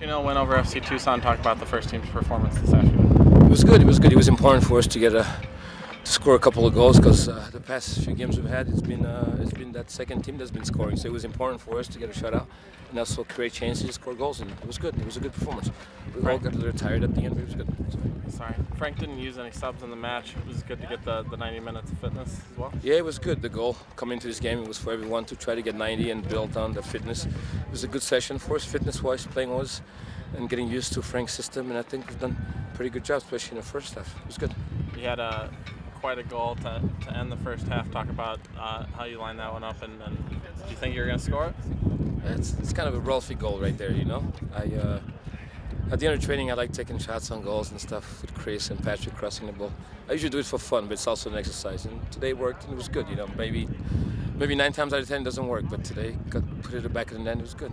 2-0 win over FC Tucson. Talk about the first team's performance this afternoon. It was good. It was good. It was important for us to get a to score a couple of goals because uh, the past few games we've had, it's been uh, it's been that second team that's been scoring. So it was important for us to get a shutout and also create chances to score goals. And it was good. It was a good performance. We all got a little tired at the end, but it was good. So. Sorry, Frank didn't use any subs in the match. It was good to get the, the 90 minutes of fitness as well. Yeah, it was good. The goal coming into this game it was for everyone to try to get 90 and build on the fitness. It was a good session for us, fitness-wise, playing-wise, and getting used to Frank's system. And I think we've done a pretty good job, especially in the first half. It was good. You had a quite a goal to, to end the first half. Talk about uh, how you lined that one up, and, and do you think you're going to score it? It's, it's kind of a Rolfie goal right there, you know. I uh, at the end of training, I like taking shots on goals and stuff with Chris and Patrick crossing the ball. I usually do it for fun, but it's also an exercise. And today worked, and it was good. You know, maybe maybe nine times out of ten doesn't work, but today got put it back in the net. It was good.